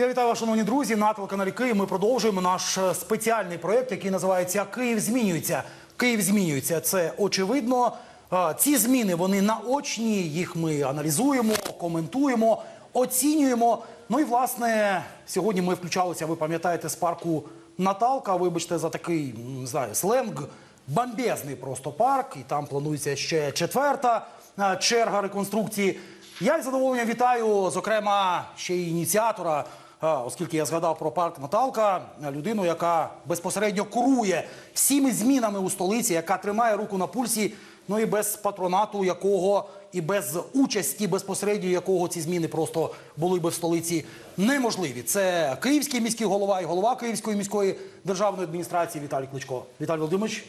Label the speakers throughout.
Speaker 1: Я вітаю вас, шановні друзі. На телеканалі Київ ми продовжуємо наш е, спеціальний проєкт, який називається Київ змінюється. Київ змінюється. Це очевидно. Е, Ці зміни вони наочні. Їх ми аналізуємо, коментуємо, оцінюємо. Ну і власне сьогодні ми включалися. Ви пам'ятаєте з парку Наталка. Вибачте за такий не знаю, сленг. Бомбезний просто парк, і там планується ще четверта е, черга реконструкції. Я із задоволенням вітаю, зокрема, ще й ініціатора, оскільки я згадав про парк Наталка, людину, яка безпосередньо курує всіми змінами у столиці, яка тримає руку на пульсі, ну і без патронату якого і без участі безпосередньо якого ці зміни просто були би в столиці неможливі. Це київський міський голова і голова Київської міської державної адміністрації Віталій Кличко. Віталій Володимирович,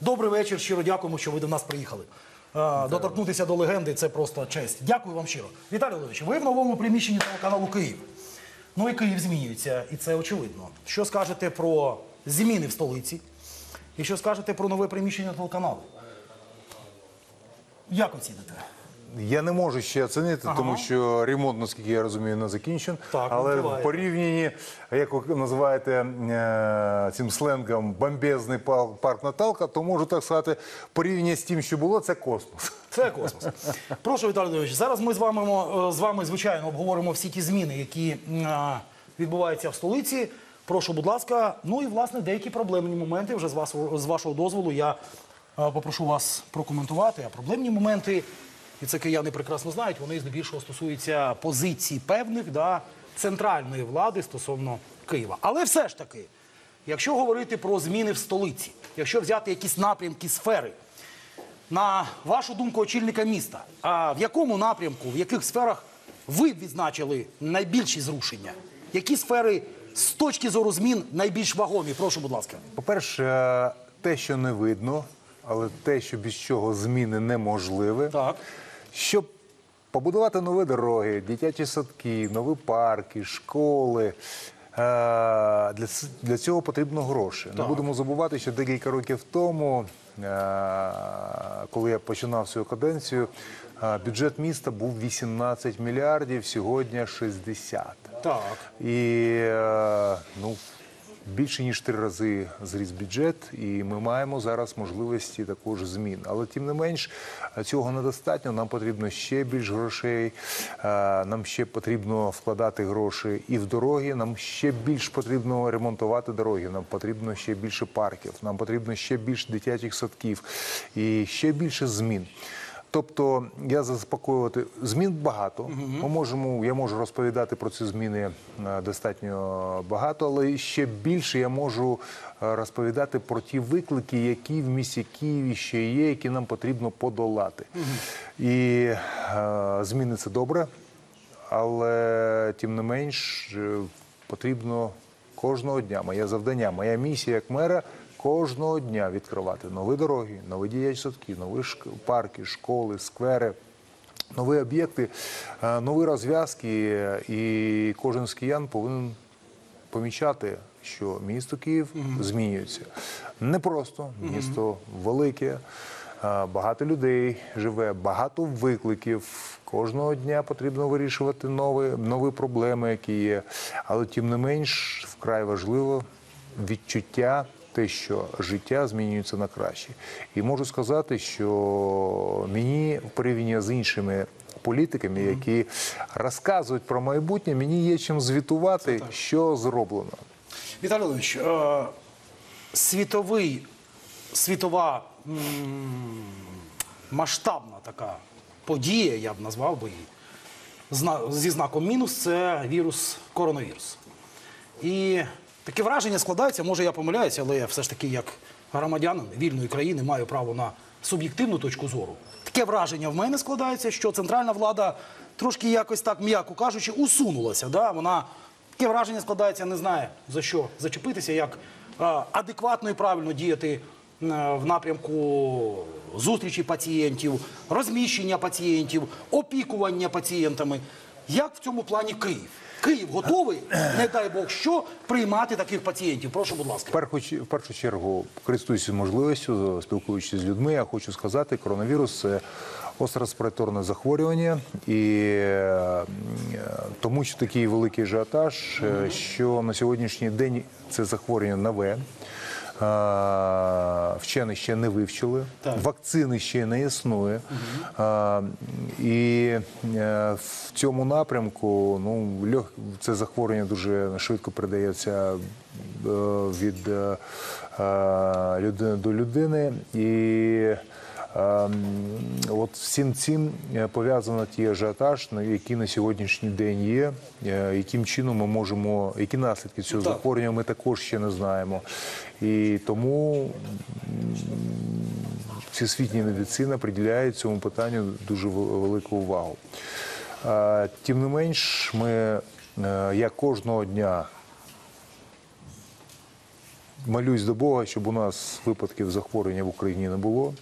Speaker 1: добрий вечір. Щиро дякуємо, що ви до нас приїхали. Доторкнутися до легенди це просто честь. Дякую вам щиро. Віталій Володимирович, ви в новому приміщенні телеканалу Київ. Ну і Київ змінюється, і це очевидно. Що скажете про зміни в столиці? І що скажете про нове приміщення телеканалу? Як оціните?
Speaker 2: Я не можу ще оцінити,
Speaker 1: Ага.
Speaker 2: тому що ремонт, наскільки я розумію, не закінчен.
Speaker 1: Так,
Speaker 2: Але
Speaker 1: ну,
Speaker 2: в порівнянні, як ви називаєте е, цим сленгом, бомбезний парк Наталка, то можу так сказати, порівняння з тим, що було, це космос.
Speaker 1: Це космос. Прошу, Віталій Володимирович, зараз ми з вами, е, з вами, звичайно, обговоримо всі ті зміни, які відбуваються в столиці. Прошу, будь ласка. Ну і, власне, деякі проблемні моменти, вже з, вас, з вашого дозволу, я е, попрошу вас прокоментувати. А проблемні моменти, і це кияни прекрасно знають, вони здебільшого стосуються позицій певних да, центральної влади стосовно Києва. Але все ж таки, якщо говорити про зміни в столиці, якщо взяти якісь напрямки сфери, на вашу думку, очільника міста, а в якому напрямку, в яких сферах ви б відзначили найбільші зрушення? Які сфери з точки зору змін найбільш вагомі? Прошу, будь ласка.
Speaker 2: По-перше, те, що не видно, але те, що без чого зміни неможливе.
Speaker 1: Так.
Speaker 2: Щоб побудувати нові дороги, дитячі садки, нові парки, школи. е, Для, для цього потрібно гроші. Не будемо забувати, що декілька років тому, е, коли я починав свою каденцію, е, бюджет міста був 18 мільярдів, сьогодні 60.
Speaker 1: Так.
Speaker 2: І ну, більше ніж три рази зріс бюджет, і ми маємо зараз можливості також змін. Але тим не менш цього недостатньо. Нам потрібно ще більш грошей. е, Нам ще потрібно вкладати гроші і в дороги. Нам ще більш потрібно ремонтувати дороги. Нам потрібно ще більше парків. Нам потрібно ще більше дитячих садків і ще більше змін. Тобто я заспокоювати змін багато. Ми можемо, я можу розповідати про ці зміни е, достатньо багато, але ще більше я можу е, розповідати про ті виклики, які в місті Києві ще є, які нам потрібно подолати. І е, зміни це добре, але тим не менш е, потрібно кожного дня. Моє завдання, моя місія як мера. Кожного дня відкривати нові дороги, нові діячі садки, нові парки, школи, сквери, нові об'єкти, е, нові розв'язки. І кожен з киян повинен помічати, що місто Київ змінюється. Не просто місто велике, е, багато людей живе, багато викликів. Кожного дня потрібно вирішувати нові, нові проблеми, які є. Але тим не менш вкрай важливо відчуття. Те, що життя змінюється на краще, і можу сказати, що мені в порівнянні з іншими політиками, які розказують про майбутнє, мені є чим звітувати, що зроблено.
Speaker 1: Віталій Володимирович, е, світовий, світова масштабна така подія, я б назвав би її, зі знаком мінус, це вірус коронавірус. І таке враження складається, може я помиляюся, але я все ж таки, як громадянин вільної країни, маю право на суб'єктивну точку зору. Таке враження в мене складається, що центральна влада трошки якось так, м'яко кажучи, усунулася. Да? Вона таке враження складається, не знає за що зачепитися, як адекватно і правильно діяти в напрямку зустрічі пацієнтів, розміщення пацієнтів, опікування пацієнтами. Як в цьому плані Київ? Київ готовий, не дай Бог що, приймати таких пацієнтів. Прошу, будь ласка.
Speaker 2: В першу, першу чергу, користуюся можливістю, спілкуючись з людьми, я хочу сказати, коронавірус це остро-респіраторне захворювання, і е, тому що такий великий ажіотаж, е, що на сьогоднішній день це захворювання нове. Вчені ще не вивчили,
Speaker 1: Так.
Speaker 2: вакцини ще не існує. Е, І е, в цьому напрямку ну, льох це захворювання дуже швидко передається е, від е, людини до людини. І От всім цим е, пов'язано ті ажіотаж, на- який на сьогоднішній день є. Е, Яким чином ми можемо, які наслідки цього
Speaker 1: Так.
Speaker 2: захворювання, ми також ще не знаємо. І тому всесвітня медицина приділяє цьому питанню дуже велику увагу. Е, Тим не менш, ми, я кожного дня молюсь до Бога, щоб у нас випадків захворювання в Україні не було.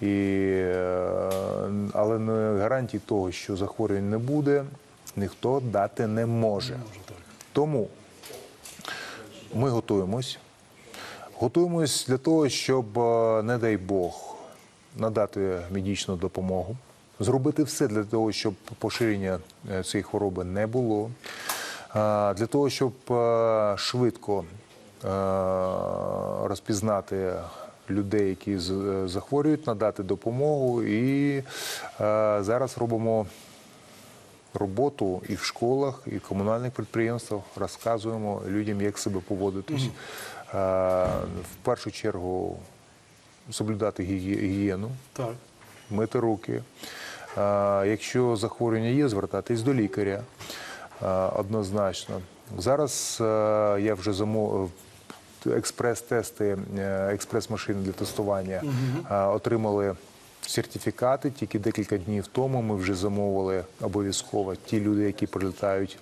Speaker 2: І, е, але не гарантій того, що захворювань не буде, ніхто дати не може. Тому ми готуємось. Готуємось для того, щоб, е, не дай Бог, надати медичну допомогу, зробити все для того, щоб поширення е, цієї хвороби не було, для того, щоб швидко розпізнати людей, які е, захворюють, надати допомогу. І е, зараз робимо роботу і в школах, і в комунальних підприємствах розказуємо людям, як себе поводитись. Е, В першу чергу соблюдати гігієну,
Speaker 1: Так.
Speaker 2: мити руки. Якщо захворювання є, звертатись до лікаря однозначно. Зараз я вже замовив експрес-тести, е, експрес-машини для тестування е, отримали. Сертифікати тільки декілька днів тому ми вже замовили обов'язково ті люди, які прилітають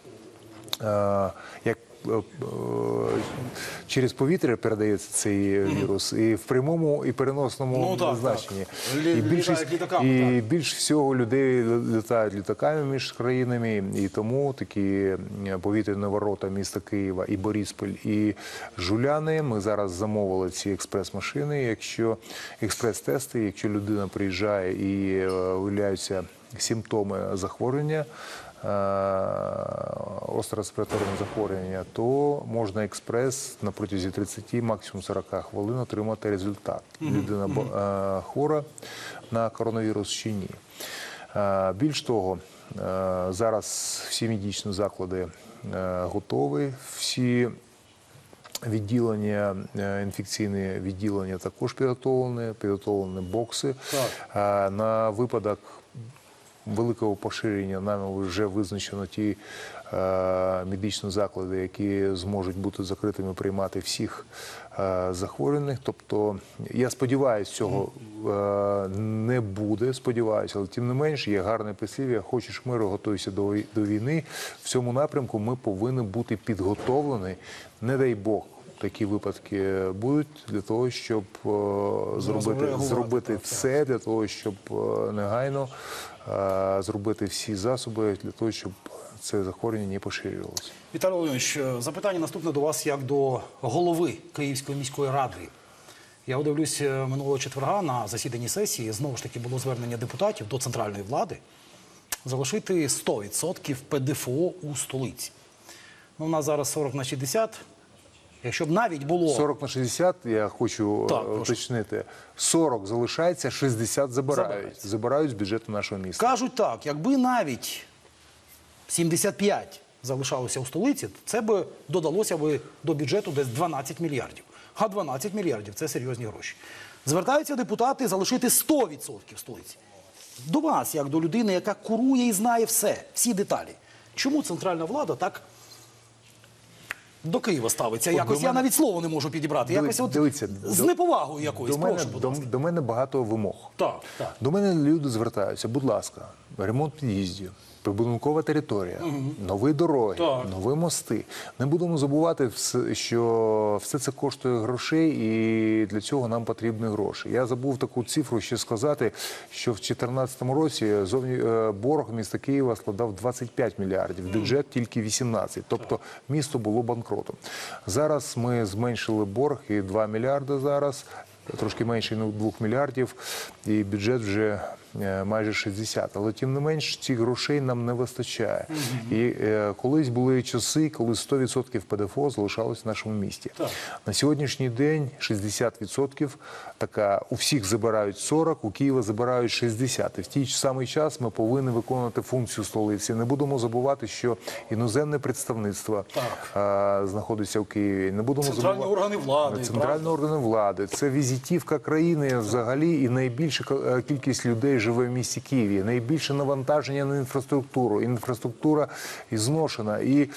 Speaker 2: е, як через повітря передається цей вірус, і в прямому і переносному
Speaker 1: Ну, так,
Speaker 2: значенні.
Speaker 1: так.
Speaker 2: І більшість
Speaker 1: літаками,
Speaker 2: і
Speaker 1: так.
Speaker 2: більш всього людей літають літаками між країнами, і тому такі е, повітряні ворота міста Києва і Борисполь, і Жуляни. Ми зараз замовили ці експрес-машини. Якщо експрес-тести, якщо людина приїжджає і е, виявляються симптоми захворювання. Е, Остро-респіраторне захворювання, то можна експрес на протязі 30, максимум 40 хвилин отримати результат. Людина е, хвора на коронавірус чи ні. Е, Більш того, зараз всі медичні заклади е, готові, всі відділення, е, інфекційні відділення також підготовлені, підготовлені бокси. Е, На випадок великого поширення нами вже визначено ті е, медичні заклади, які зможуть бути закритими, приймати всіх е, захворюваних. Тобто, я сподіваюся, цього е, не буде. Сподіваюся, але тим не менш є гарне прислів'я. Хочеш миру, готуйся до, до війни. В цьому напрямку ми повинні бути підготовлені. Не дай Бог. Такі випадки будуть для того, щоб е, зробити, зробити
Speaker 1: так.
Speaker 2: все для того, щоб е, негайно зробити всі засоби для того, щоб це захворювання не поширювалося.
Speaker 1: Віталій Володимирович, е, запитання наступне до вас як до голови Київської міської ради. Я дивлюсь е, минулого четверга на засіданні сесії. Знову ж таки було звернення депутатів до центральної влади залишити 100% ПДФО у столиці. Ну, у нас зараз 40 на 60. Якщо б навіть було
Speaker 2: 40 на 60, я хочу
Speaker 1: Так,
Speaker 2: е, уточнити, 40 залишається, 60 забирають.
Speaker 1: Забирають.
Speaker 2: Забирають з бюджету нашого міста.
Speaker 1: Кажуть так, якби навіть 75 залишалося у столиці, це би додалося би до бюджету десь 12 мільярдів. А 12 мільярдів це серйозні гроші. Звертаються депутати залишити 100% в столиці. До вас, як до людини, яка курує і знає все, всі деталі. Чому центральна влада так до Києва ставиться?
Speaker 2: От
Speaker 1: Якось я
Speaker 2: мене-
Speaker 1: навіть слово не можу підібрати.
Speaker 2: Диві,
Speaker 1: Якось от
Speaker 2: дивіться,
Speaker 1: з неповагою якоюсь.
Speaker 2: До мене,
Speaker 1: Прошу, будь
Speaker 2: до, до мене багато вимог.
Speaker 1: Так, так.
Speaker 2: До мене люди звертаються, будь ласка, ремонт під'їздів, прибудинкова територія, нові дороги,
Speaker 1: Так.
Speaker 2: нові мости. Не будемо забувати, що все це коштує грошей, і для цього нам потрібні гроші. Я забув таку цифру ще сказати, що в 2014 році зовні е, борг міста Києва складав 25 мільярдів, бюджет тільки 18. Тобто місто було банкротом. Зараз ми зменшили борг і 2 мільярди зараз. Трошки менше ну, 2 мільярдів, і бюджет вже майже 60. Але тим не менш цих грошей нам не вистачає. І е, колись були часи, коли 100% ПДФО залишалось в нашому місті.
Speaker 1: Так.
Speaker 2: На сьогоднішній день 60%, така у всіх забирають 40, у Києва забирають 60. І в той самий час ми повинні виконувати функцію столиці. Не будемо забувати, що іноземне представництво а, знаходиться в Києві. Не будемо
Speaker 1: Центральні
Speaker 2: забувати
Speaker 1: органи влади,
Speaker 2: центральні органи влади. Це візитівка країни взагалі, і найбільша е, кількість людей живе в місті Києві. Найбільше навантаження на інфраструктуру. Інфраструктура зношена, і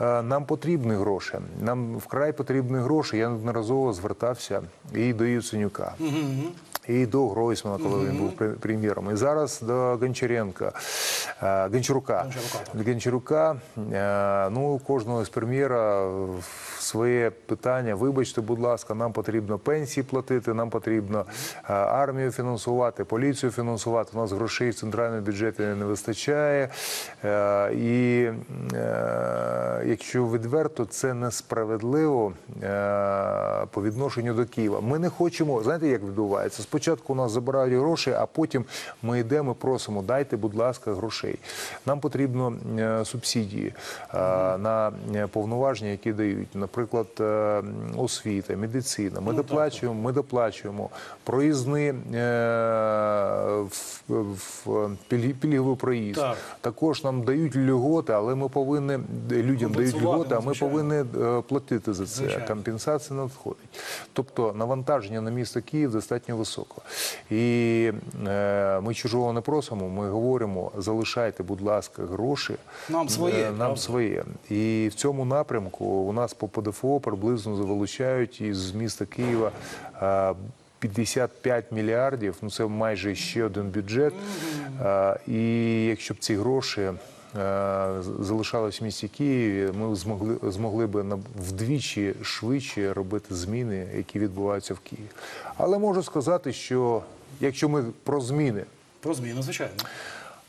Speaker 2: е, нам потрібні гроші. Нам вкрай потрібні гроші. Я неодноразово звертався і до Яценюка. І до Гройсмана, коли він був пре- прем'єром, і зараз до Гончаренка, Гончарука. Гончарука, ну, кожного з прем'єра своє питання. Вибачте, будь ласка, нам потрібно пенсії платити, нам потрібно армію фінансувати, поліцію фінансувати. У нас грошей в центральному бюджеті не вистачає. І якщо відверто, це несправедливо по відношенню до Києва. Ми не хочемо, знаєте, як відбувається? Спочатку у нас забирають гроші, а потім ми йдемо і просимо, дайте, будь ласка, грошей. Нам потрібно е, субсидії е, на е, повноваження, які дають, наприклад, освіта, медицина. Ми доплачуємо, ми доплачуємо проїзни в, в пільговий проїзд.
Speaker 1: Так.
Speaker 2: Також нам дають льготи, але ми повинні людям дають
Speaker 1: Компенсувати,
Speaker 2: льготи, а ми повинні платити за це. Компенсація надходить. Тобто навантаження на місто Київ достатньо високо. І е, ми чужого не просимо. Ми говоримо: залишайте, будь ласка, гроші.
Speaker 1: Нам своє,
Speaker 2: Е, нам
Speaker 1: правда?
Speaker 2: своє. І в цьому напрямку у нас по ПДФО приблизно вилучають із міста Києва. е, 55 мільярдів, ну це майже ще один бюджет. Е, І якщо б ці гроші залишались в місті Києві, ми змогли змогли би вдвічі швидше робити зміни, які відбуваються в Києві. Але можу сказати, що якщо ми про зміни,
Speaker 1: Про зміни, звичайно.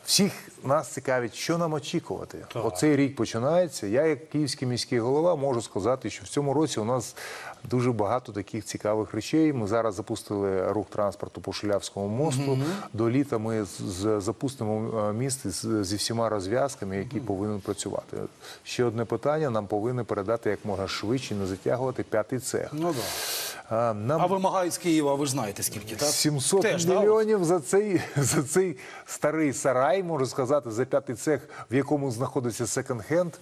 Speaker 2: Всіх нас цікавить, що нам очікувати.
Speaker 1: Так.
Speaker 2: Оцей рік починається. Я, як київський міський голова, можу сказати, що в цьому році у нас дуже багато таких цікавих речей. Ми зараз запустили рух транспорту по Шулявському мосту. До літа ми з- запустимо е, міст з- зі всіма розв'язками, які повинні працювати. Ще одне питання: нам повинні передати як можна швидше, не затягувати п'ятий цех.
Speaker 1: Ну да.
Speaker 2: А, Нам
Speaker 1: А вимагають з Києва, ви ж знаєте скільки, так?
Speaker 2: 700
Speaker 1: Теж, да,
Speaker 2: мільйонів за цей за цей старий сарай, можу сказати, за п'ятий цех, в якому знаходиться секонд-хенд.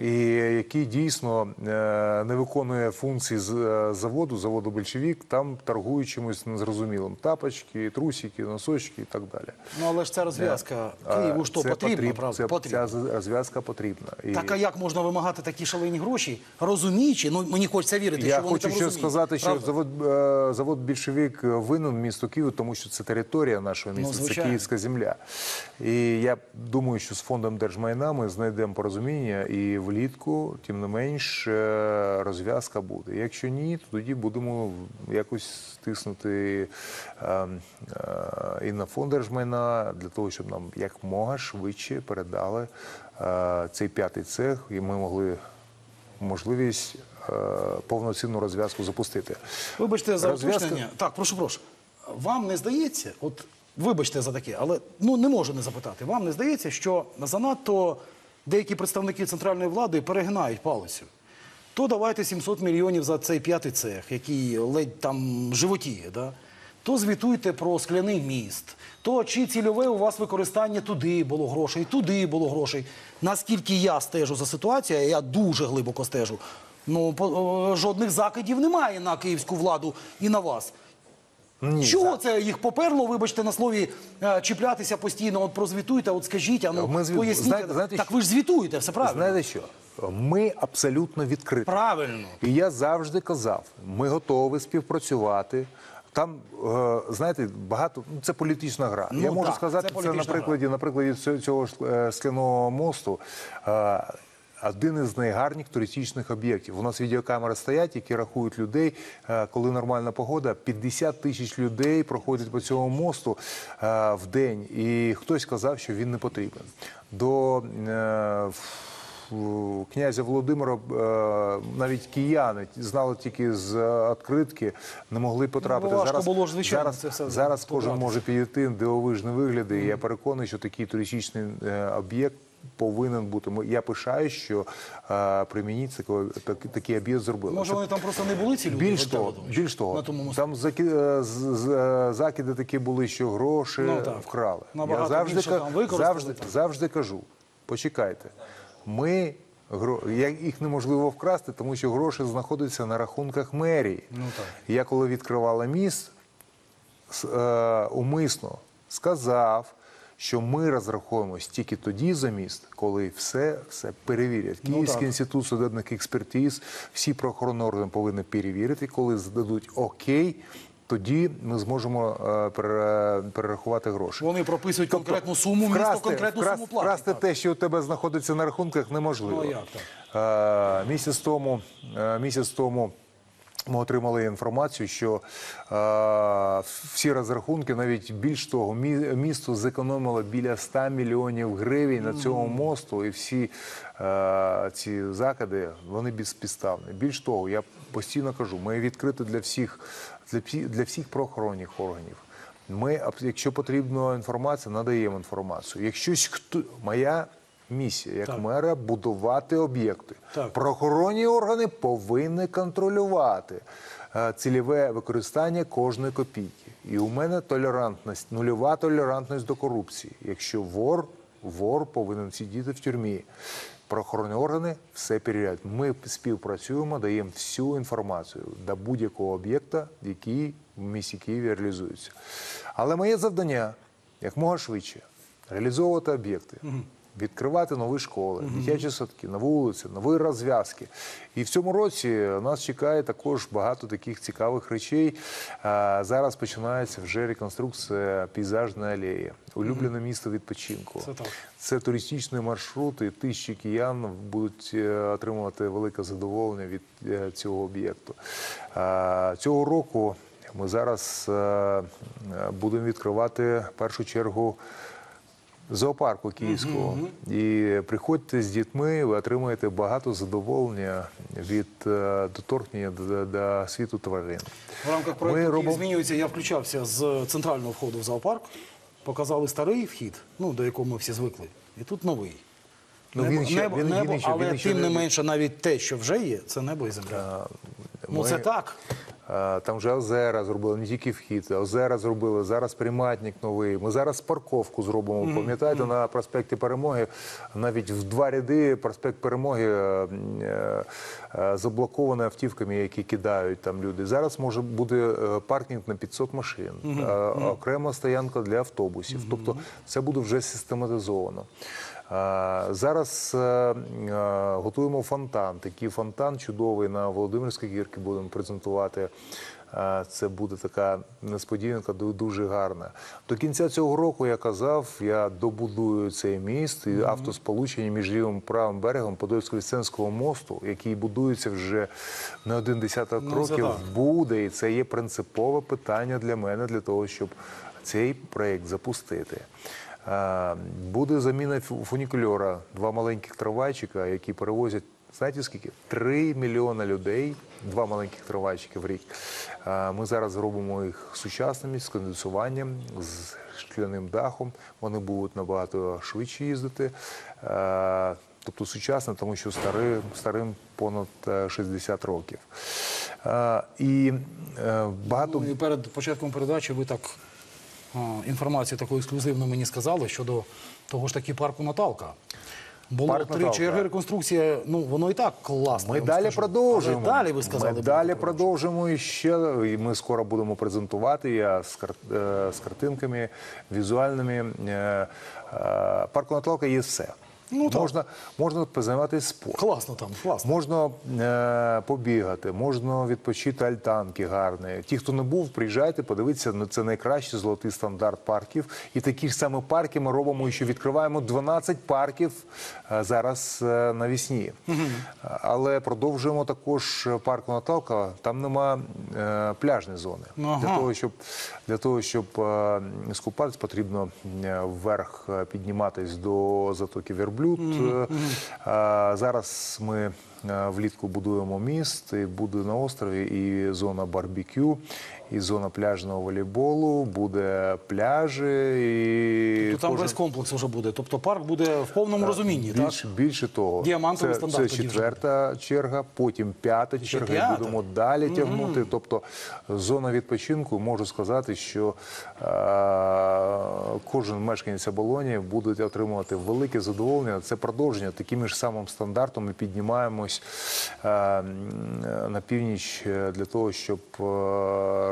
Speaker 2: І який дійсно е, не виконує функції з е, заводу, заводу Большевік, там торгують чимось незрозумілим. Тапочки, трусики, носочки і так далі.
Speaker 1: Ну але ж ця розв'язка Києву що
Speaker 2: це
Speaker 1: потрібна,
Speaker 2: потріб-
Speaker 1: правда?
Speaker 2: Це,
Speaker 1: потрібна.
Speaker 2: Ця розв'язка потрібна. І
Speaker 1: Так а як можна вимагати такі шалені гроші, розуміючи, ну мені хочеться вірити,
Speaker 2: Я
Speaker 1: що вони
Speaker 2: хочу
Speaker 1: там
Speaker 2: ще
Speaker 1: розуміють.
Speaker 2: сказати, що
Speaker 1: Правда?
Speaker 2: завод, е, завод більшовик винен місту Києву, тому що це територія нашого міста, це
Speaker 1: Ну,
Speaker 2: київська земля. І я думаю, що з фондом держмайна ми знайдемо порозуміння, і влітку, тим не менш, е, розв'язка буде. Якщо ні, то тоді будемо якось стиснути е, е, і на фонд держмайна для того, щоб нам якмога швидше передали е, цей п'ятий цех, і ми могли можливість повноцінну розв'язку запустити.
Speaker 1: Вибачте за уточнення. Так, прошу, прошу. Вам не здається, от вибачте за таке, але ну не можу не запитати. Вам не здається, що занадто деякі представники центральної влади перегинають палицю? То давайте 700 мільйонів за цей п'ятий цех, який ледь там животіє, да? то звітуйте про скляний міст, то чи цільове у вас використання туди було грошей, туди було грошей. Наскільки я стежу за ситуацією, я дуже глибоко стежу. Ну, жодних закидів немає на київську владу і на вас.
Speaker 2: Ні,
Speaker 1: Чого це їх поперло, вибачте, на слові е, чіплятися постійно? От прозвітуйте, от скажіть, а ну
Speaker 2: Ми звіт-
Speaker 1: поясніть.
Speaker 2: знаєте- знаєте,
Speaker 1: так
Speaker 2: що-
Speaker 1: ви ж звітуєте, все правильно.
Speaker 2: Знаєте що? Ми абсолютно відкриті.
Speaker 1: Правильно.
Speaker 2: І я завжди казав, ми готові співпрацювати. Там, е, знаєте, багато ну, це політична гра.
Speaker 1: Ну,
Speaker 2: я можу
Speaker 1: так,
Speaker 2: сказати
Speaker 1: це
Speaker 2: це, на прикладі, на прикладі цього, цього ж, е, скляного мосту. Е, один із найгарніших туристичних об'єктів. У нас відеокамери стоять, які рахують людей, е, коли нормальна погода. 50 тисяч людей проходять по цьому мосту е, в день. І хтось казав, що він не потрібен. До е, князя Володимира навіть кияни знали тільки з відкритки, не могли потрапити.
Speaker 1: Ну,
Speaker 2: зараз
Speaker 1: було звичайно,
Speaker 2: зараз,
Speaker 1: це все
Speaker 2: зараз кожен може підійти дивовижні вигляди. І я переконаний, що такий туристичний об'єкт. Повинен бути. Я пишаю, що е, при мені такий, такий, об'єкт зробили.
Speaker 1: Може, вони там просто не були ці люди?
Speaker 2: більш того, більш того, там е, е, закиди такі були, що гроші
Speaker 1: Ну, так.
Speaker 2: вкрали.
Speaker 1: Набагато
Speaker 2: Я завжди,
Speaker 1: більше там
Speaker 2: завжди,
Speaker 1: так.
Speaker 2: завжди кажу, почекайте, ми я- їх неможливо вкрасти, тому що гроші знаходяться на рахунках мерії.
Speaker 1: Ну, так.
Speaker 2: Я коли відкривала міст, умисно сказав, що ми розраховуємось тільки тоді за міст, коли все, все перевірять.
Speaker 1: Ну,
Speaker 2: Київський
Speaker 1: так.
Speaker 2: інститут судебних експертиз, всі правоохоронні органи повинні перевірити. Коли здадуть окей, тоді ми зможемо е, перерахувати гроші.
Speaker 1: Вони прописують конкретну суму, місто конкретну
Speaker 2: вкрас-
Speaker 1: суму платить.
Speaker 2: вкрасти
Speaker 1: так.
Speaker 2: те, що у тебе знаходиться на рахунках, неможливо.
Speaker 1: Ну, як так?
Speaker 2: Е, місяць тому, е, місяць тому ми отримали інформацію, що е, всі розрахунки, навіть більш того, мі- місто зекономило біля 100 мільйонів гривень на цьому мосту, і всі е, ці закиди вони безпідставні. Більш того, я постійно кажу, ми відкриті для всіх, для всіх, для всіх правоохоронних органів. Ми, якщо потрібна інформація, надаємо інформацію. Якщо хто моя місія як
Speaker 1: Так.
Speaker 2: мера будувати об'єкти.
Speaker 1: Так.
Speaker 2: Правоохоронні органи повинні контролювати е, цільове використання кожної копійки. І у мене толерантність, нульова толерантність до корупції. Якщо вор, вор повинен сидіти в тюрмі. Правоохоронні органи все перевіряють. Ми співпрацюємо, даємо всю інформацію до будь-якого об'єкта, який в місті Києві реалізується. Але моє завдання якмога швидше реалізовувати об'єкти. Відкривати нові школи, дитячі садки, нові вулиці, нові розв'язки. І в цьому році нас чекає також багато таких цікавих речей. А, Зараз починається вже реконструкція пейзажної алеї, улюблене місто відпочинку.
Speaker 1: Це так.
Speaker 2: Це туристичний маршрут, і тисячі киян будуть е, отримувати велике задоволення від е, цього об'єкту. Цього року ми зараз е, будемо відкривати в першу чергу. Зоопарку київського і приходьте з дітьми, ви отримаєте багато задоволення від е, доторкнення до, до світу тварин.
Speaker 1: В рамках проєкту «Київ
Speaker 2: робимо-
Speaker 1: змінюється, я включався з центрального входу в зоопарк, показали старий вхід, ну, до якого ми всі звикли, і тут новий.
Speaker 2: Ну,
Speaker 1: небо,
Speaker 2: він ще-
Speaker 1: небо,
Speaker 2: він- він
Speaker 1: небо,
Speaker 2: ще-
Speaker 1: але
Speaker 2: він
Speaker 1: тим не
Speaker 2: не-
Speaker 1: менше навіть те, що вже є, це небо і земля. ну це так.
Speaker 2: Е, Там вже озера зробили, не тільки вхід, озера зробили. Зараз приматник новий. Ми зараз парковку зробимо. Пам'ятаєте, на проспекті Перемоги навіть в два ряди проспект Перемоги е, е, е, автівками, які кидають там люди. Зараз може буде паркінг на 500 машин, е, окрема стоянка для автобусів. Тобто це буде вже систематизовано. Зараз е, е, готуємо фонтан. Такий фонтан чудовий на Володимирській гірці будемо презентувати. Е, Це буде така несподіванка ду- дуже гарна. До кінця цього року я казав, я добудую цей міст і автосполучення між лівим і правим берегом Подольсько-Ліценського мосту, який будується вже не один десяток
Speaker 1: Ну,
Speaker 2: років, буде. І це є принципове питання для мене, для того, щоб цей проєкт запустити. Е, Буде заміна фу- фунікульора, два маленьких трамвайчика, які перевозять. Знаєте скільки? Три мільйони людей, два маленьких трамвайчики в рік. Е, Ми зараз зробимо їх сучасними, з кондиціюванням, з шкляним дахом. Вони будуть набагато швидше їздити. Е, Тобто сучасно, тому що старим, старим понад е, 60 років. І багато
Speaker 1: Ну, і перед початком передачі ви так інформацію таку ексклюзивну мені сказали щодо того ж таки парку Наталка. Було
Speaker 2: Парк
Speaker 1: три
Speaker 2: Наталка.
Speaker 1: черги реконструкція, ну воно і так класно.
Speaker 2: Ми
Speaker 1: я вам
Speaker 2: далі
Speaker 1: скажу.
Speaker 2: продовжимо.
Speaker 1: Але далі ви сказали.
Speaker 2: Ми
Speaker 1: буде
Speaker 2: далі
Speaker 1: коротше.
Speaker 2: продовжимо і ще. І ми скоро будемо презентувати я з, кар... е, з картинками візуальними. Е, е, Парку Наталка є все.
Speaker 1: Ну, так.
Speaker 2: можна, можна позайматися спортом.
Speaker 1: Класно там, класно.
Speaker 2: Можна е, побігати, можна відпочити альтанки гарні. Ті, хто не був, приїжджайте, подивіться, ну, це найкращий золотий стандарт парків. І такі ж саме парки ми робимо, що відкриваємо 12 парків е, зараз е, навесні. Але продовжуємо також парк Наталка, там нема е, пляжної зони.
Speaker 1: Ага.
Speaker 2: Для того, щоб, для того, щоб е, скупатись, потрібно е, вверх е, підніматись до затоки Вірбу. Верблюд. Mm -hmm. Зараз ми е, влітку будуємо міст, і буде на острові і зона барбекю, і зона пляжного волейболу, буде пляжі. І
Speaker 1: То там
Speaker 2: кожен-
Speaker 1: весь комплекс вже буде. Тобто парк буде в повному розумінні. Так?
Speaker 2: Більше, того,
Speaker 1: Діамантовий
Speaker 2: це,
Speaker 1: стандарт
Speaker 2: це
Speaker 1: тоді вже
Speaker 2: четверта черга, потім п'ята черга,
Speaker 1: п'ята?
Speaker 2: і будемо далі тягнути. Тобто зона відпочинку, можу сказати, що е, кожен мешканець оболоні буде отримувати велике задоволення. Це продовження таким ж самим стандартом. Ми піднімаємось е, на північ е, для того, щоб е,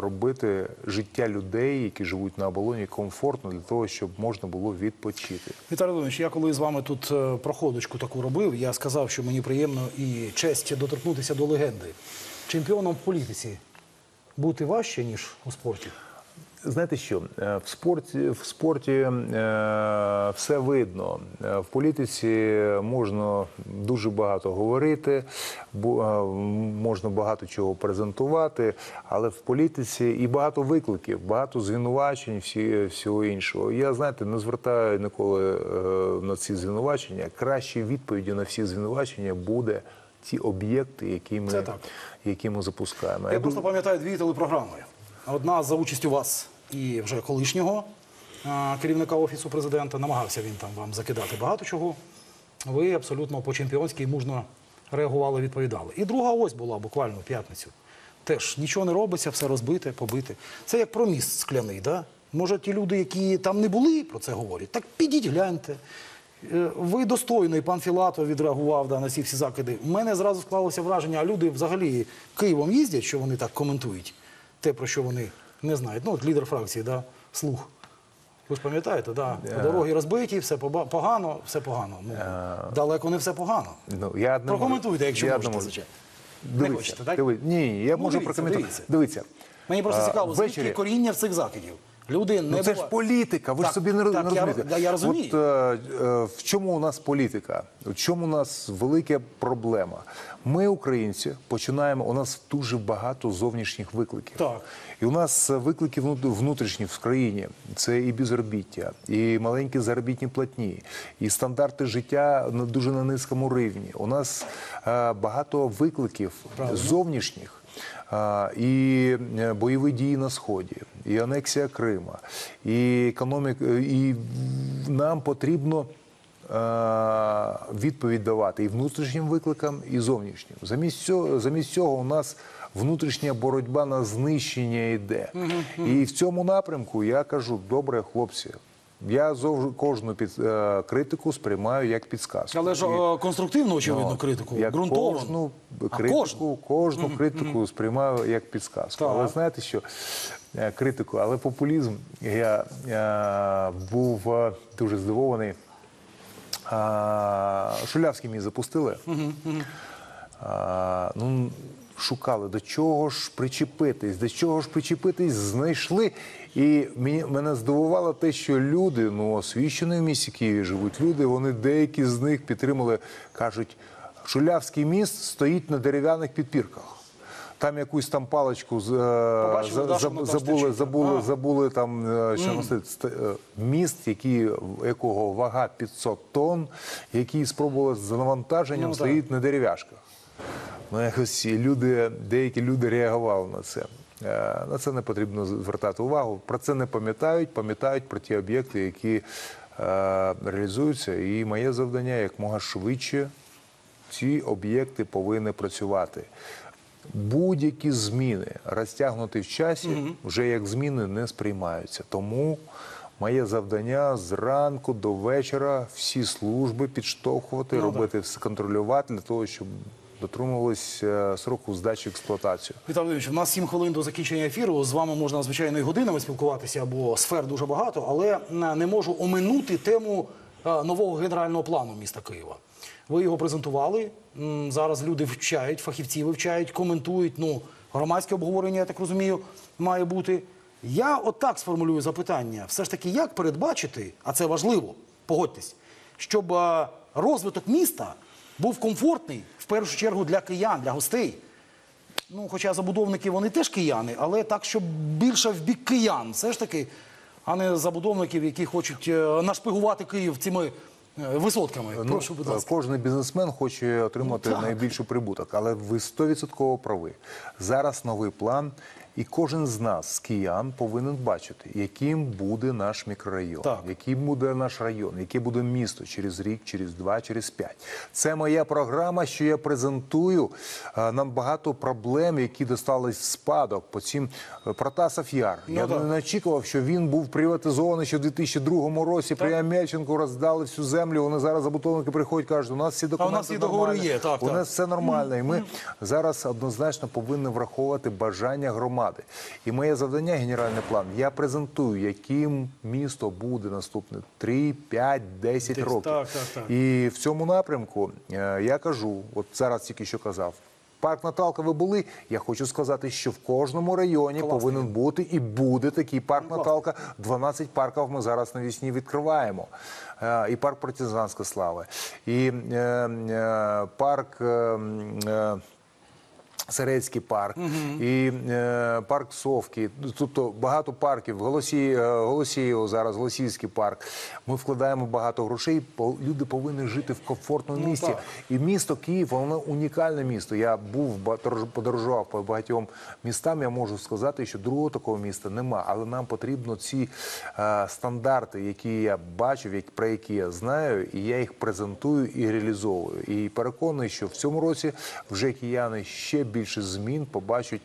Speaker 2: робити життя людей, які живуть на оболоні, комфортно для того, щоб можна було відпочити.
Speaker 1: Віталій Володимирович, я коли з вами тут е, проходочку таку робив, я сказав, що мені приємно і честь доторкнутися до легенди. Чемпіоном в політиці бути важче, ніж у спорті.
Speaker 2: Знаєте що, е, в спорті, в спорті е, все видно. Е, В політиці можна дуже багато говорити, е, можна багато чого презентувати, але в політиці і багато викликів, багато звинувачень, всі, всього іншого. Я знаєте, не звертаю ніколи е, на ці звинувачення. Кращі відповіді на всі звинувачення буде ті об'єкти, які ми, які ми запускаємо.
Speaker 1: Я
Speaker 2: ду-
Speaker 1: просто пам'ятаю дві телепрограми. Одна за участю вас і вже колишнього керівника офісу президента. Намагався він там вам закидати багато чого. Ви абсолютно по-чемпіонськи і мужно реагували, відповідали. І друга ось була буквально в п'ятницю. Теж нічого не робиться, все розбите, побите. Це як про міст скляний. Да? Може, ті люди, які там не були, про це говорять. Так підіть, гляньте. Е, Ви достойно, і пан Філатов відреагував да, на ці всі закиди. У мене зразу склалося враження, а люди взагалі Києвом їздять, що вони так коментують, те, про що вони не знають. Ну, от лідер фракції, да, слух. Ви ж пам'ятаєте, да? дороги розбиті, все погано, все погано. Ну, далеко не все погано.
Speaker 2: Ну, я не
Speaker 1: Прокоментуйте,
Speaker 2: можу.
Speaker 1: якщо
Speaker 2: Я
Speaker 1: можете, звичайно.
Speaker 2: Дивіться,
Speaker 1: Не хочете, так?
Speaker 2: диви- Ні, я
Speaker 1: Ну,
Speaker 2: можу
Speaker 1: дивіться,
Speaker 2: прокоментувати.
Speaker 1: дивіться.
Speaker 2: Дивіться.
Speaker 1: Мені просто
Speaker 2: А,
Speaker 1: цікаво, звідки коріння в цих закидів. Люди не
Speaker 2: Ну, це ж політика, ви
Speaker 1: Так,
Speaker 2: ж собі не,
Speaker 1: так,
Speaker 2: не розумієте.
Speaker 1: я- я розумію.
Speaker 2: От, е, е, в чому у нас політика? В чому у нас велика проблема? Ми, українці, починаємо. У нас дуже багато зовнішніх викликів.
Speaker 1: Так.
Speaker 2: І у нас е, виклики внут- внутрішні в країні. Це і безробіття, і маленькі заробітні платні, і стандарти життя на дуже на низькому рівні. У нас е, багато викликів зовнішніх. І е, бойові дії на сході, і анексія Крима, і економіка, і нам потрібно е, відповідь давати і внутрішнім викликам, і зовнішнім. Замість цього, замість цього у нас внутрішня боротьба на знищення йде. І в цьому напрямку я кажу: добре, хлопці. Я кожну під, е, критику сприймаю як підсказку.
Speaker 1: Але ж
Speaker 2: І-
Speaker 1: е, конструктивну, очевидно,
Speaker 2: Ну,
Speaker 1: критику,
Speaker 2: я
Speaker 1: ґрунтовну.
Speaker 2: Кожну критику,
Speaker 1: кожну?
Speaker 2: кожну, критику сприймаю як підсказку.
Speaker 1: Так.
Speaker 2: Але знаєте що? Е, Критику, але популізм. Я, е, був е, дуже здивований. А, Шулявський мій запустили. А, ну, шукали, до чого ж причепитись, до чого ж причепитись, знайшли. І мені, мене здивувало те, що люди, ну, освічені в місті Києві живуть люди, вони деякі з них підтримали, кажуть, Шулявський міст стоїть на дерев'яних підпірках. Там якусь там паличку з, е,
Speaker 1: Побачили,
Speaker 2: за- забули, забули, забули там е, що носить е, міст, який, якого вага 500 тонн, який спробували з навантаженням
Speaker 1: Ну,
Speaker 2: стоїть на дерев'яшках. Ну, якось люди, деякі люди реагували на це. Е, На це не потрібно звертати увагу. Про це не пам'ятають, пам'ятають про ті об'єкти, які е, реалізуються. І моє завдання якмога швидше ці об'єкти повинні працювати. Будь-які зміни розтягнуті в часі вже як зміни не сприймаються. Тому моє завдання зранку до вечора всі служби підштовхувати, робити все контролювати для того, щоб дотримувалися сроку здачі експлуатацію.
Speaker 1: Віталій Володимирович, у нас 7 хвилин до закінчення ефіру. З вами можна, звичайно, і годинами спілкуватися, бо сфер дуже багато, але не можу оминути тему е, нового генерального плану міста Києва. Ви його презентували. Зараз люди вчають, фахівці вивчають, коментують. Ну, громадське обговорення, я так розумію, має бути. Я отак сформулюю запитання: все ж таки, як передбачити, а це важливо, погодьтесь, щоб е, розвиток міста був комфортний в першу чергу для киян, для гостей. Ну, хоча забудовники вони теж кияни, але так, щоб більше в бік киян, все ж таки, а не забудовників, які хочуть е, нашпигувати Київ цими Е, Висотками.
Speaker 2: Ну,
Speaker 1: Прошу, будь ласка.
Speaker 2: Кожен бізнесмен хоче отримати
Speaker 1: Ну,
Speaker 2: найбільший прибуток, але ви 100% праві. Зараз новий план, і кожен з нас, з киян, повинен бачити, яким буде наш мікрорайон,
Speaker 1: Так.
Speaker 2: яким буде наш район, яке буде місто через рік, через два, через п'ять. Це моя програма, що я презентую. Нам багато проблем, які достались в спадок по цим е, Протасов Яр.
Speaker 1: Ну,
Speaker 2: я
Speaker 1: так.
Speaker 2: не очікував, що він був приватизований ще в 2002 році. При Амельченку роздали всю землю. Вони зараз забудовники приходять, кажуть, у нас всі документи
Speaker 1: всі договори є, так,
Speaker 2: у
Speaker 1: так.
Speaker 2: нас все нормально. І ми зараз однозначно повинні враховувати бажання громади. І моє завдання, генеральний план, я презентую, яким місто буде наступне 3, 5, 10
Speaker 1: Десь
Speaker 2: років.
Speaker 1: так, так, так.
Speaker 2: І в цьому напрямку е, я кажу, от зараз тільки що казав. Парк Наталка ви були. Я хочу сказати, що в кожному районі
Speaker 1: Класний.
Speaker 2: повинен бути і буде такий парк
Speaker 1: класний.
Speaker 2: Наталка. 12 парків ми зараз навісні відкриваємо. Е, І парк партизанської слави, і е, е, парк. е, е, Серецький парк і е, парк Совки, тобто багато парків. Голосі, е, Голосіїв зараз, Голосіївський парк. Ми вкладаємо багато грошей. Люди повинні жити в комфортному місті.
Speaker 1: так.
Speaker 2: І місто Київ, воно унікальне місто. Я був подорожував по багатьом містам. Я можу сказати, що другого такого міста нема. Але нам потрібно ці е, стандарти, які я бачив, як про які я знаю, і я їх презентую і реалізовую. І переконаний, що в цьому році вже кияни ще більше змін побачать,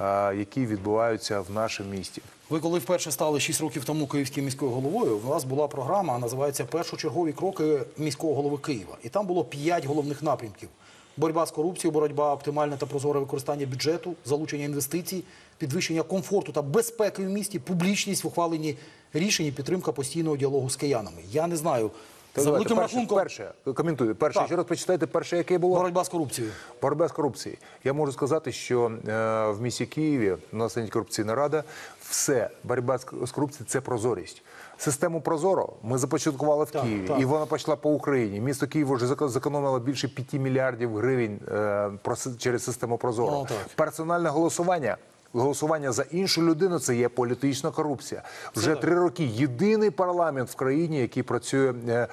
Speaker 2: е, які відбуваються в нашому місті.
Speaker 1: Ви коли вперше стали 6 років тому київським міською головою, у вас була програма, називається Першочергові кроки міського голови Києва. І там було 5 головних напрямків: боротьба з корупцією, боротьба оптимальне та прозоре використання бюджету, залучення інвестицій, підвищення комфорту та безпеки в місті, публічність в ухваленні рішень і підтримка постійного діалогу з киянами. Я не знаю. За великим
Speaker 2: перше,
Speaker 1: рахунком,
Speaker 2: перше, коментую. Перше, ще раз почитайте перше, яке було.
Speaker 1: боротьба з корупцією.
Speaker 2: Боротьба з корупцією. Я можу сказати, що е, в місті Києві у нас антикорупційна рада. Все боротьба з корупцією це прозорість. Систему Прозоро ми започаткували в
Speaker 1: Так,
Speaker 2: Києві,
Speaker 1: так.
Speaker 2: і вона пішла по Україні. Місто Київ вже зекономило більше 5 мільярдів гривень е, через систему Прозоро.
Speaker 1: Ну.
Speaker 2: Персональне голосування. Голосування за іншу людину це є політична корупція. Вже три роки єдиний парламент в країні, який працює е, е,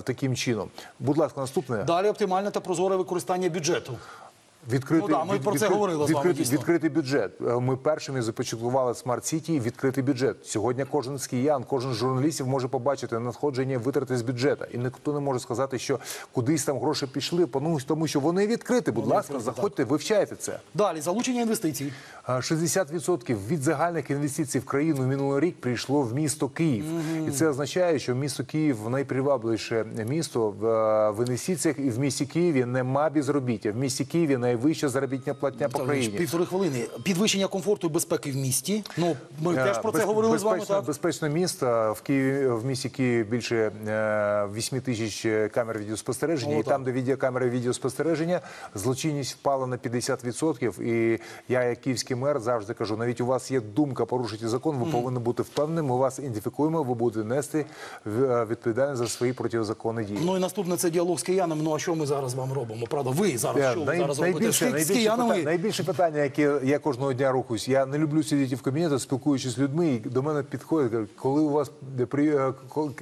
Speaker 2: таким чином. Будь ласка, наступне.
Speaker 1: Далі оптимальне та прозоре використання бюджету.
Speaker 2: Відкритий,
Speaker 1: Ну да, ми про це говорили з вами,
Speaker 2: відкритий, бюджет. Е, Ми першими започаткували Smart City відкритий бюджет. Сьогодні кожен з киян, кожен з журналістів може побачити надходження витрати з бюджету. І ніхто не може сказати, що кудись там гроші пішли, тому- що вони відкриті. Будь
Speaker 1: Вони
Speaker 2: ласка,
Speaker 1: відкриті,
Speaker 2: заходьте, вивчайте це.
Speaker 1: Далі залучення інвестицій.
Speaker 2: А 60% від загальних інвестицій в країну минулий рік прийшло в місто Київ, і це означає, що місто Київ найпривабливіше місто в, е, інвестиціях, і в місті Києві нема безробіття. В місті Києві найвища заробітня платня по країні.
Speaker 1: Півтори хвилини. Підвищення комфорту і безпеки в місті. Ну, ми
Speaker 2: Е,
Speaker 1: теж про це говорили з вами. Так?
Speaker 2: Безпечне місто в Києві в місті Києві більше е, 8 тисяч камер відеоспостереження. І там, де відеокамери відеоспостереження, злочинність впала на 50%. І я, як київський мер, завжди кажу: навіть у вас є думка порушити закон, ви повинні бути впевненим. Ми вас ідентифікуємо, ви будете нести е, відповідальність за свої протизаконні дії.
Speaker 1: Ну і наступне це діалог з киянами. Ну а що ми зараз з вами робимо? Правда, ви зараз
Speaker 2: Е,
Speaker 1: що ви зараз робите?
Speaker 2: Найбільше, найбільше, питання, найбільше питання, яке я кожного дня рухаюсь. Я не люблю сидіти в кабінеті, спілкуючись з людьми, і до мене підходять, кажуть, коли у вас е,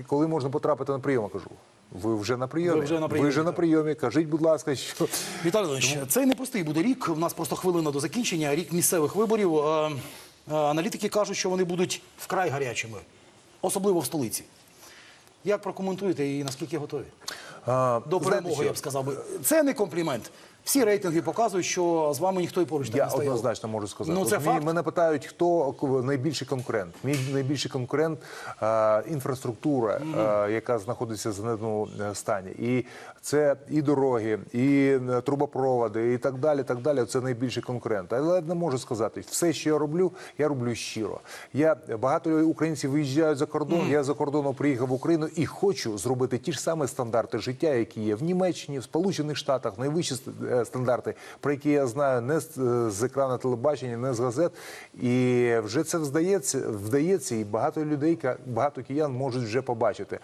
Speaker 2: коли- можна потрапити на прийом, Я кажу. Ви вже на прийомі.
Speaker 1: Ви вже на прийомі,
Speaker 2: Ви вже на прийомі. Кажіть, будь ласка, що
Speaker 1: Віталій Леонідович, цей непростий буде рік. У нас просто хвилина до закінчення. Рік місцевих виборів. Е, е, Аналітики кажуть, що вони будуть вкрай гарячими, особливо в столиці. Як прокоментуєте і наскільки готові?
Speaker 2: А,
Speaker 1: До
Speaker 2: знаєте
Speaker 1: перемоги,
Speaker 2: що?
Speaker 1: я б сказав би. Це не комплімент. Всі рейтинги показують, що з вами ніхто і поруч
Speaker 2: Я
Speaker 1: не стояв.
Speaker 2: однозначно можу сказати.
Speaker 1: Ну, це
Speaker 2: От
Speaker 1: факт.
Speaker 2: Мене питають, хто найбільший конкурент. Мій найбільший конкурент е, інфраструктура, е, яка знаходиться в занедному е, стані. І це і дороги, і е, трубопроводи, і так далі. Так далі. Це найбільший конкурент. Але я не можу сказати, все, що я роблю, я роблю щиро. Я багато українців виїжджають за кордон. Я за кордону приїхав в Україну і хочу зробити ті ж самі стандарти життя, які є в Німеччині, в Сполучених Штатах, найвищі е, стандарти, про які я знаю не з, е, екрану телебачення, не з газет. І вже це вдається, вдається, і багато людей, багато киян можуть вже побачити.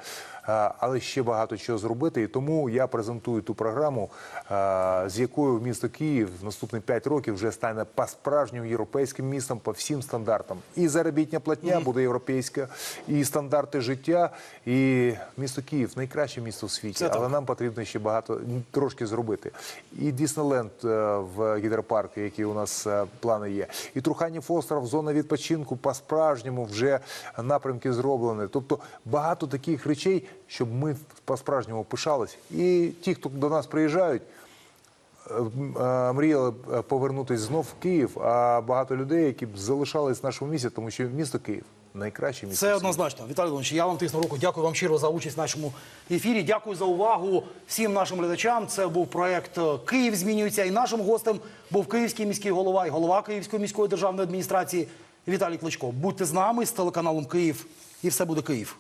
Speaker 2: Е, але ще багато чого зробити. І тому я презентую ту програму, е, з якою місто Київ в наступні 5 років вже стане по-справжньому європейським містом по всім стандартам. І заробітня платня буде європейська, і стандарти життя. І місто Київ найкраще місто в світі, але нам потрібно ще багато трошки зробити. І Діснейленд е, в гідропарку, які у нас плани є, і Труханів остров, зона відпочинку по-справжньому вже напрямки зроблені. Тобто багато таких речей, щоб ми по-справжньому пишались. І ті, хто до нас приїжджають. е, е, Мріяли е, повернутися знов в Київ, а багато людей, які б залишались в нашому місті, тому що місто Київ найкраще місто. в
Speaker 1: Це однозначно. Віталій Леонідович, я вам тисну руку. Дякую вам щиро за участь в нашому ефірі. Дякую за увагу всім нашим глядачам. Це був проект Київ змінюється. І нашим гостем був київський міський голова і голова Київської міської державної адміністрації Віталій Кличко. Будьте з нами з телеканалом Київ, і все буде Київ.